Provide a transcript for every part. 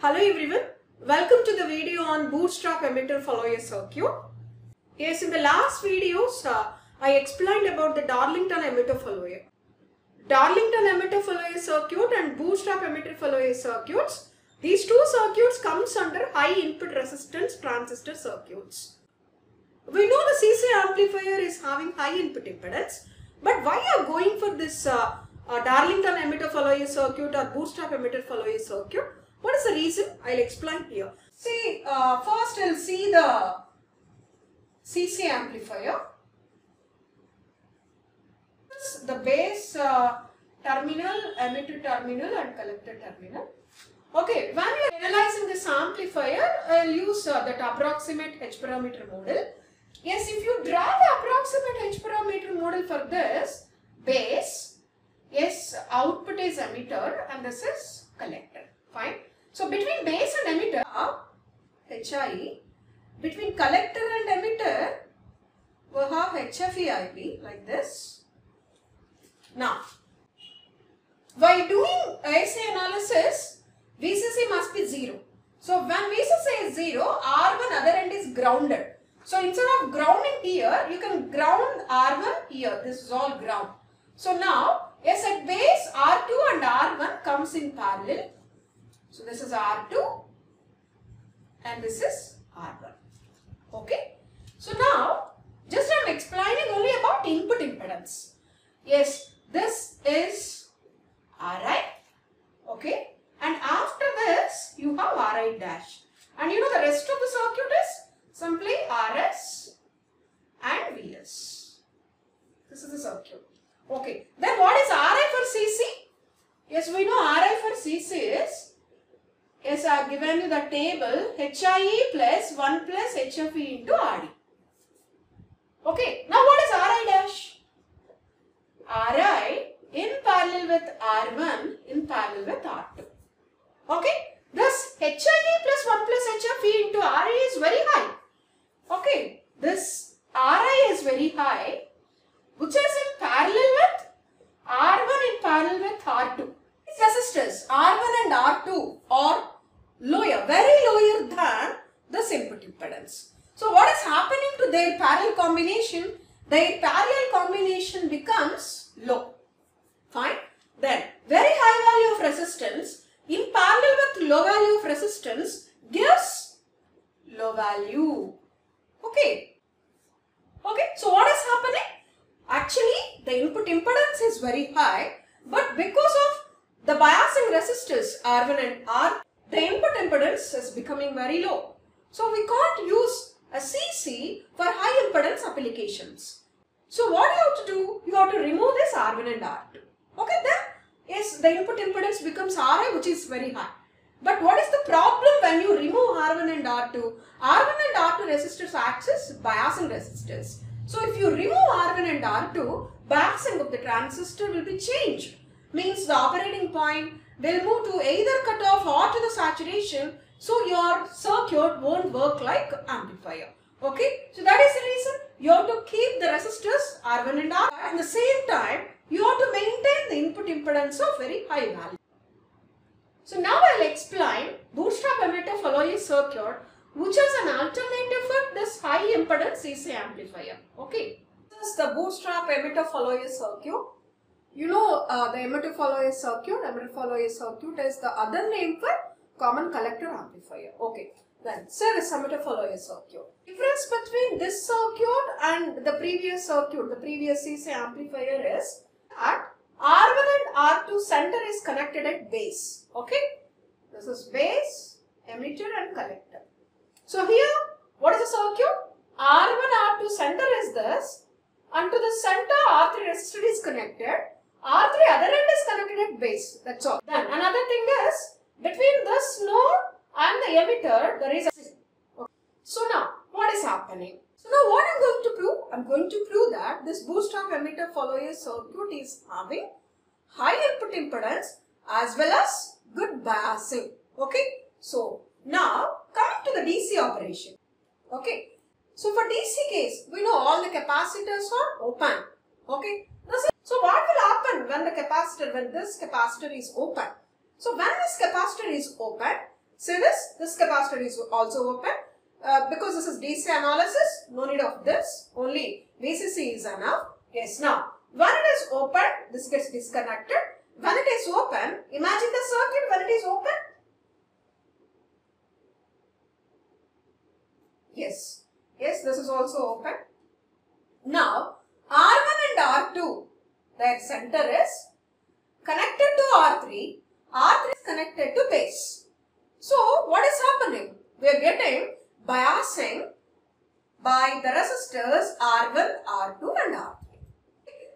Hello everyone, welcome to the video on bootstrap emitter follower circuit. Yes, in the last videos, uh, I explained about the Darlington emitter follower. Darlington emitter follower circuit and bootstrap emitter follower circuits. These two circuits comes under high input resistance transistor circuits. We know the CC amplifier is having high input impedance, but why are going for this uh, uh, Darlington emitter follower circuit or bootstrap emitter follower circuit? What is the reason? I'll explain here. See, uh, first I'll see the CC amplifier. The base uh, terminal, emitter terminal and collector terminal. Okay, when we are analyzing this amplifier, I'll use uh, that approximate H parameter model. Yes, if you draw the approximate H parameter model for this, base, yes, output is emitter and this is collector. Fine. So between base and emitter, HI, between collector and emitter, we have HFEIB like this. Now, by doing AC analysis, VCC must be 0. So when VCC is 0, R1 other end is grounded. So instead of grounding here, you can ground R1 here. This is all ground. So now, yes at base R2 and R1 comes in parallel. So this is R2 and this is R1. Okay. So now, just I am explaining only about input impedance. Yes, this is Ri. Okay. And after this, you have Ri dash. And you know the rest of the circuit is simply Rs and Vs. This is the circuit. Okay. Then what is Ri for CC? Yes, we know Ri for CC is Yes, I have given the table HIE plus 1 plus HFE into RD. Okay, now what is RI dash? RI in parallel with R1 in parallel with R2. Okay, thus HIE plus 1 plus HFE into RI is very high. Okay, this RI is very high which is in parallel with R1 in parallel with R2 resistors R1 and R2 are lower, very lower than this input impedance. So what is happening to their parallel combination? Their parallel combination becomes low. Fine. Then very high value of resistance in parallel with low value of resistance gives low value. Okay. Okay. So what is happening? Actually the input impedance is very high but because of the biasing resistors R1 and R, the input impedance is becoming very low. So we can't use a CC for high impedance applications. So what you have to do, you have to remove this R1 and R2. Okay, then yes, the input impedance becomes Ri which is very high. But what is the problem when you remove R1 and R2? R1 and R2 resistors acts as biasing resistors. So if you remove R1 and R2, biasing of the transistor will be changed means the operating point will move to either cutoff or to the saturation so your circuit won't work like amplifier. Okay, so that is the reason you have to keep the resistors R1 and R. At the same time, you have to maintain the input impedance of very high value. So now I will explain bootstrap emitter follower circuit which is an alternative for this high impedance CC amplifier. Okay, this is the bootstrap emitter follower circuit. You know uh, the emitter follower circuit, emitter follower circuit is the other name for common collector amplifier. Okay, then series emitter follower circuit. Difference between this circuit and the previous circuit, the previous CC amplifier is at R1 and R2 center is connected at base. Okay, this is base, emitter and collector. So here, what is the circuit? R1, R2 center is this and to the center R3 resistor is connected R3 other end is connected at base. That's all. Then another thing is between this node and the emitter there is a okay. So now what is happening? So now what I'm going to prove? I'm going to prove that this bootstrap emitter follower circuit is having high input impedance as well as good biasing. Okay. So now coming to the DC operation. Okay. So for DC case, we know all the capacitors are open. Okay. So what will happen when the capacitor, when this capacitor is open? So when this capacitor is open, see this, this capacitor is also open. Uh, because this is DC analysis, no need of this, only VCC is enough. Yes, now, when it is open, this gets disconnected. When it is open, imagine the circuit when it is open. Yes, yes, this is also open. Now, R1 and R2, their center is connected to R3, R3 is connected to base. So, what is happening? We are getting biasing by the resistors R1, R2 and R3.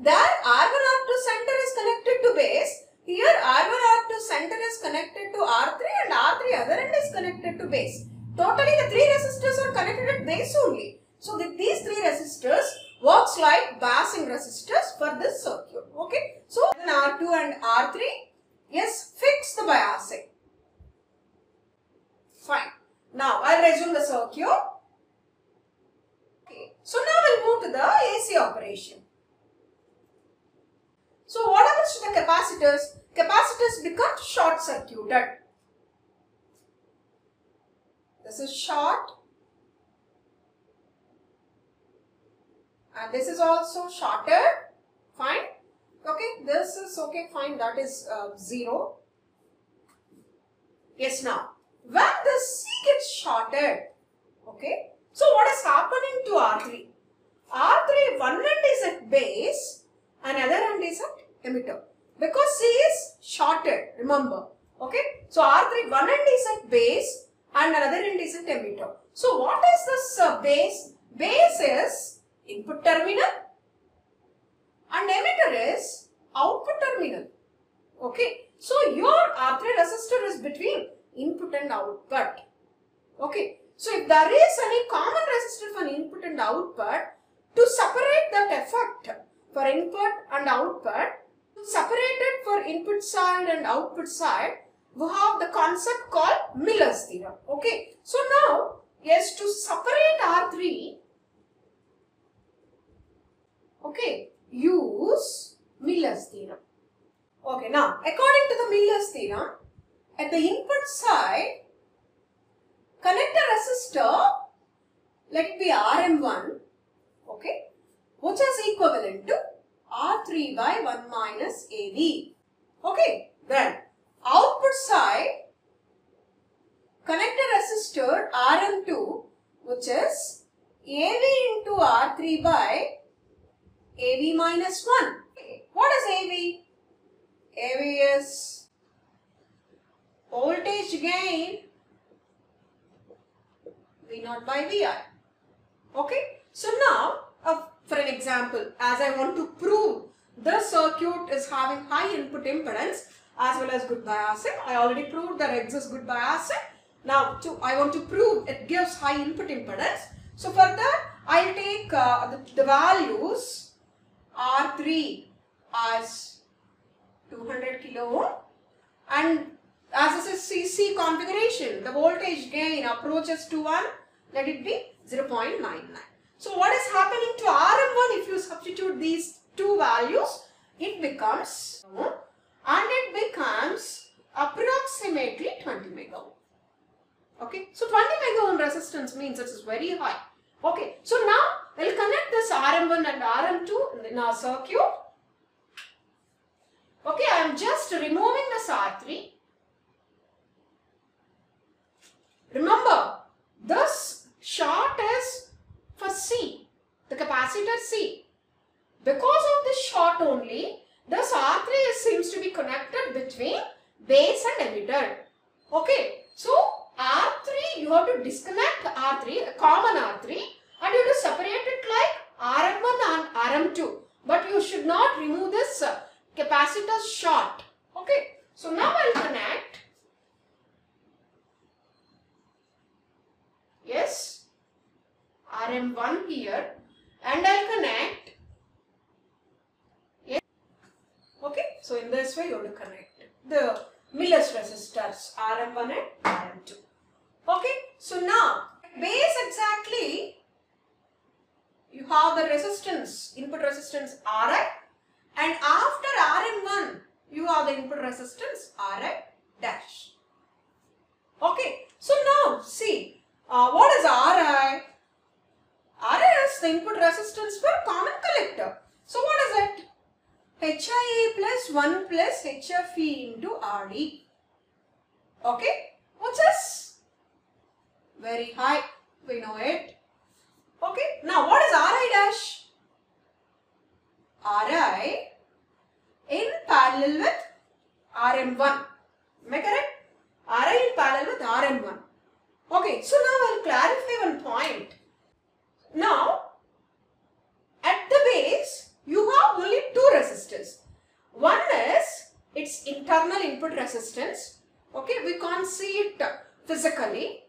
There R1, R2 center is connected to base. Here R1, R2 center is connected to R3 and R3 other end is connected to base. Totally the three resistors are connected at base only. So the, these three resistors works like biasing resistors for this circuit. Okay. So then R2 and R3, yes, fix the biasing. Fine. Now I'll resume the circuit. Okay. So now we'll move to the AC operation. So what happens to the capacitors? Capacitors become short circuited. This is short. And this is also shorter. Fine. Okay. This is okay. Fine. That is uh, 0. Yes. Now, when the C gets shorted, okay. So, what is happening to R3? R3, one end is at base, another end is at emitter. Because C is shorted, remember. Okay. So, R3, one end is at base, and another end is at emitter. So what is this uh, base? Base is input terminal and emitter is output terminal. Okay. So your R3 resistor is between input and output. Okay. So if there is any common resistor for input and output, to separate that effect for input and output, separated for input side and output side, we have the concept called Miller's theorem. Okay. So now, yes, to separate R3, okay, use Miller's theorem. Okay, now, according to the Miller's theorem, at the input side, connect a resistor, let it be RM1, okay, which is equivalent to R3 by 1 minus AV. Okay, then output side connect a resistor RM2 which is AV into R3 by AV minus 1. What is AV? AV is voltage gain V0 by Vi. Okay. So now, uh, for an example, as I want to prove the circuit is having high input impedance, as well as good biasing. I already proved that exists good biasing. Now, to, I want to prove it gives high input impedance. So, for that, I'll take uh, the, the values R3 as 200 kilo ohm and as this is CC configuration, the voltage gain approaches to 1, let it be 0.99. So, what is happening to RM1 if you substitute these two values? It becomes and it becomes approximately 20 mega ohm. Okay, so 20 mega ohm resistance means it is very high. Okay, so now we'll connect this RM1 and RM2 our circuit. Okay, I am just removing the R3. Remember, this short is for C, the capacitor C. Because of this short only, Thus R3 seems to be connected between base and emitter. Okay. So R3 you have to disconnect R3, a common R3 and you have to separate it like RM1 and RM2. But you should not remove this uh, capacitor short. Okay. So now I will connect. Yes. RM1 here and I'll connect Yes. Okay. So in this way you will connect the Miller's resistors RM1 and RM2. Okay. So now base exactly have the resistance, input resistance Ri and after Rm1 you have the input resistance Ri dash. Okay, so now see uh, what is Ri? Ri is the input resistance for common collector. So what is it? HIE plus 1 plus HFE into RE. Okay, what's this? Very high, we know it. Okay, now what is Ri dash? Ri in parallel with Rm1. Am I correct? Ri in parallel with Rm1. Okay, so now I'll clarify one point. Now, at the base, you have only two resistors. One is its internal input resistance. Okay, we can't see it physically.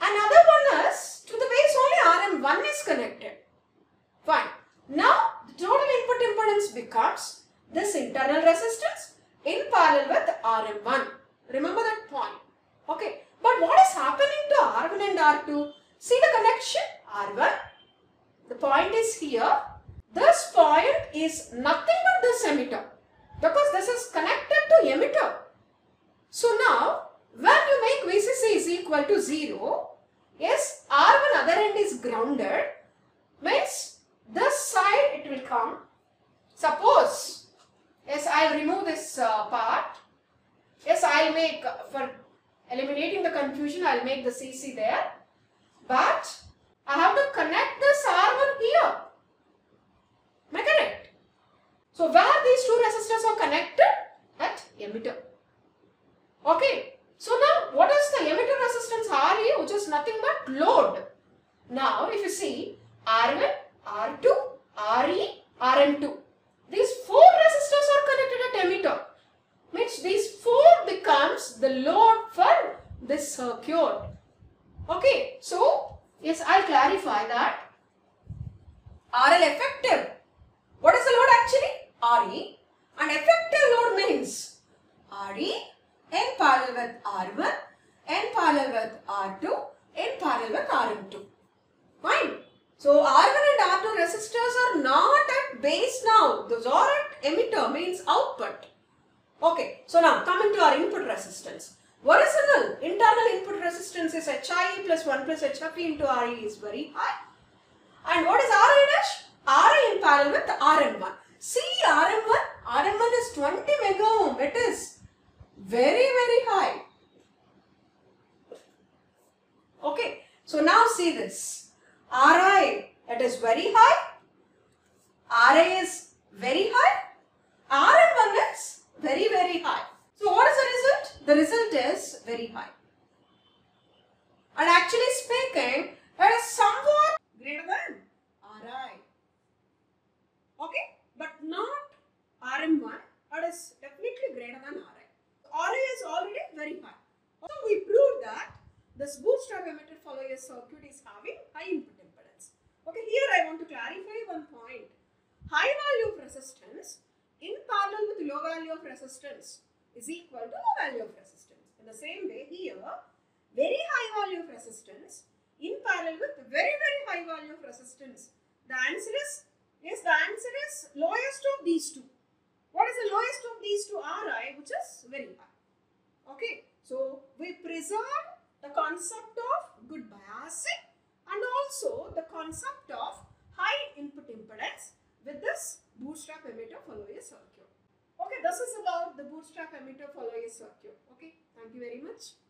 Another one is to the base only Rm1 is connected. Fine. Now, the total input impedance becomes this internal resistance in parallel with Rm1. Remember that point. Okay. But what is happening to R1 and R2? See the connection? R1. The point is here. This point is nothing but this emitter. Because this is connected to emitter. So now, when you make VCC is equal to 0, yes, R1 other end is grounded. Means this side it will come. Suppose, yes, I'll remove this uh, part. Yes, I'll make, uh, for eliminating the confusion, I'll make the CC there. But, I have to connect this R1 here. Am I correct? So, where these two resistors are connected? At emitter. Okay. So, now, what is the emitter resistance RE, which is nothing but load. Now, if you see, R1, R2, RE, Rm2. These four resistors are connected at emitter. Means these four the load for this circuit. Okay, so yes, I'll clarify that. RL effective. What is the load actually? RE. And effective load means RE in parallel with R1, in parallel with R2, in parallel with Rm2. Fine. So R1 and R2 resistors are not at base now. Those are at emitter means output. Okay. So now coming to our input resistance. Original internal input resistance is HIE plus 1 plus HFE into RE is very high. And what is RE dash? RE in parallel with RM1. See RM1? RM1 is 20 mega ohm. It is very very high. Okay. So now see this. RI it is very high. RA is very high. RM1 is very very high. So what is the result? The result is very high. And actually speaking, it is somewhat greater than Ri. Okay, but not Rm1. It is definitely greater than Ri. Ri is already very high. So we proved that this bootstrap emitter follower circuit is having high input impedance. Okay, here I want to clarify one point. High value of resistance in parallel with low value of resistance is equal to low value of resistance. In the same way here, very high value of resistance in parallel with very very high value of resistance. The answer is, yes the answer is lowest of these two. What is the lowest of these two? Ri which is very high. Okay, so we preserve the concept of good biasing and also the concept of high input impedance with this bootstrap emitter follower emitter follower circuit. Okay, thank you very much.